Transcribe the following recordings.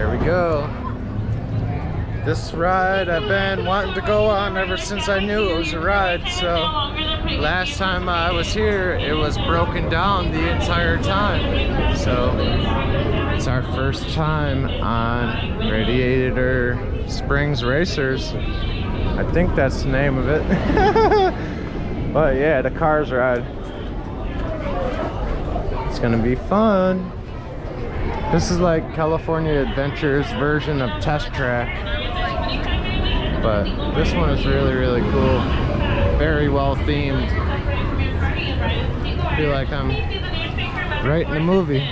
Here we go. This ride I've been wanting to go on ever since I knew it was a ride. So last time I was here, it was broken down the entire time. So it's our first time on Radiator Springs Racers. I think that's the name of it. but yeah, the cars ride. It's gonna be fun. This is like California Adventures version of Test Track. But this one is really, really cool. Very well themed. I feel like I'm right in the movie.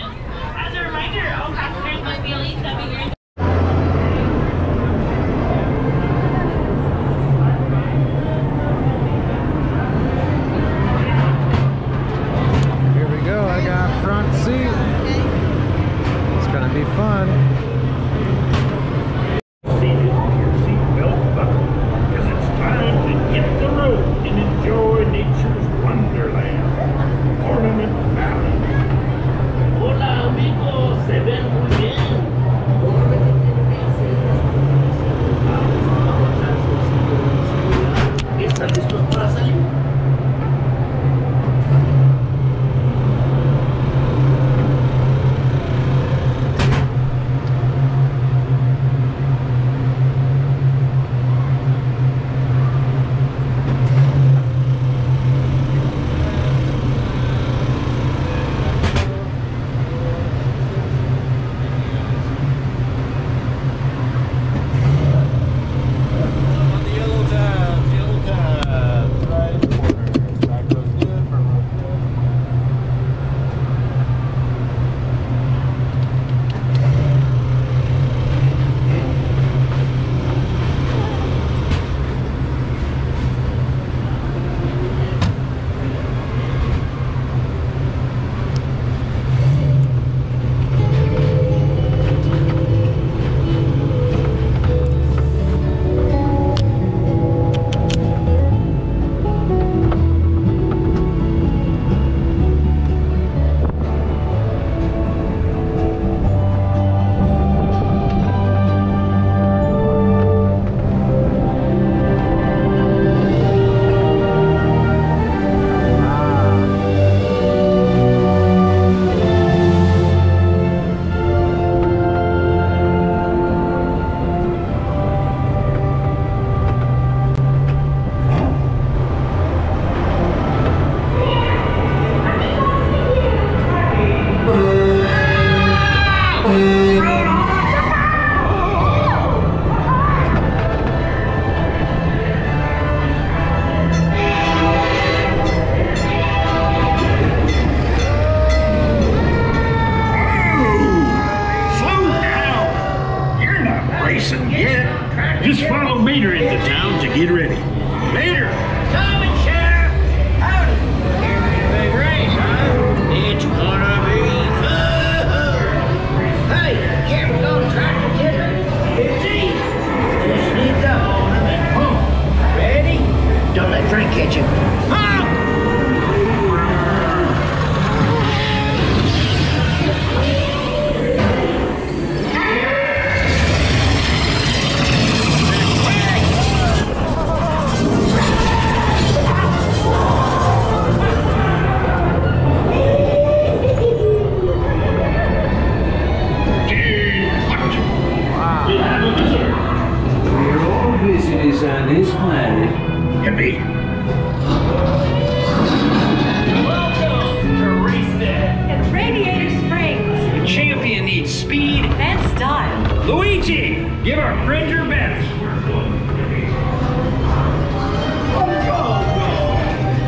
Luigi, give our friend your best.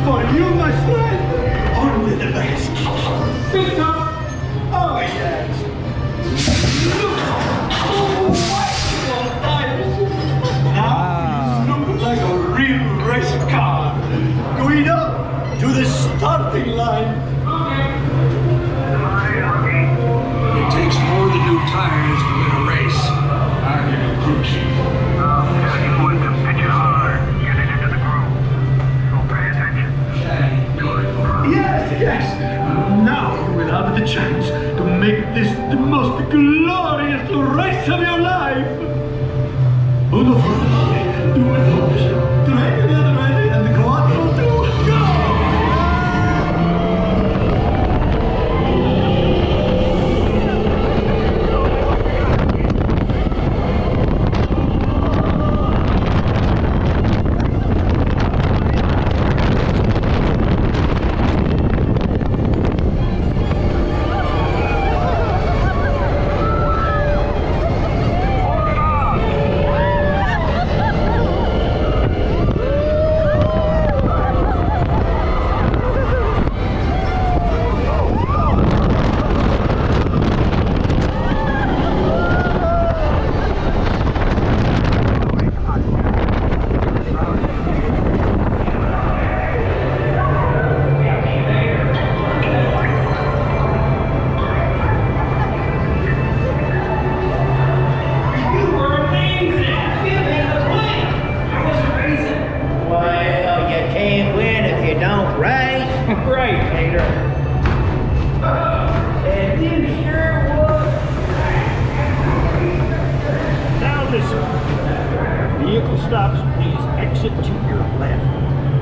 For you, my friend, of your life. On the front, do. Right, Peter. And you sure would. Now listen. Vehicle stops, please exit to your left.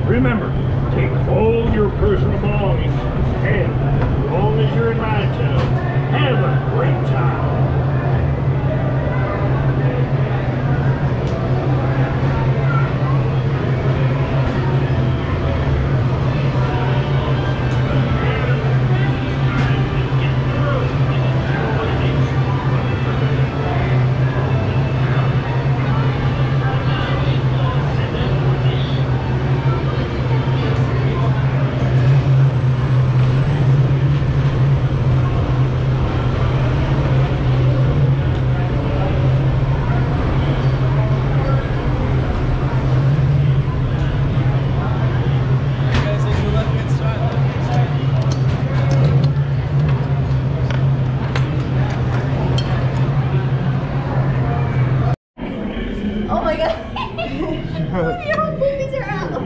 Remember, take all your personal belongings. And as long as you're in my town, have a great time. Oh my god. Your whole boobies are out.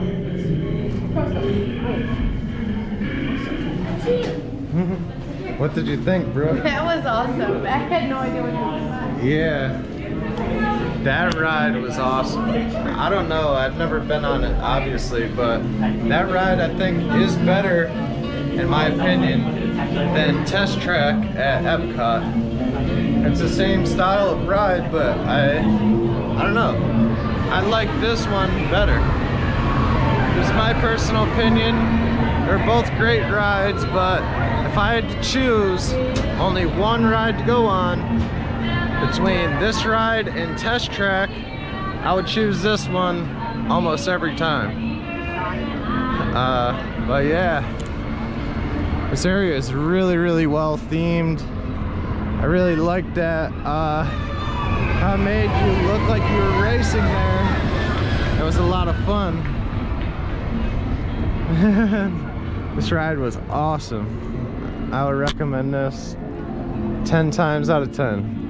What did you think, bro? That was awesome. I had no idea what you were. Yeah. That ride was awesome. I don't know, I've never been on it, obviously, but that ride I think is better, in my opinion, than Test Track at Epcot. It's the same style of ride, but I, I don't know. I like this one better. It's my personal opinion. They're both great rides, but if I had to choose only one ride to go on between this ride and Test Track, I would choose this one almost every time. Uh, but yeah, this area is really, really well themed. I really like that. Uh, it made you look like you were racing there. It was a lot of fun. this ride was awesome. I would recommend this 10 times out of 10.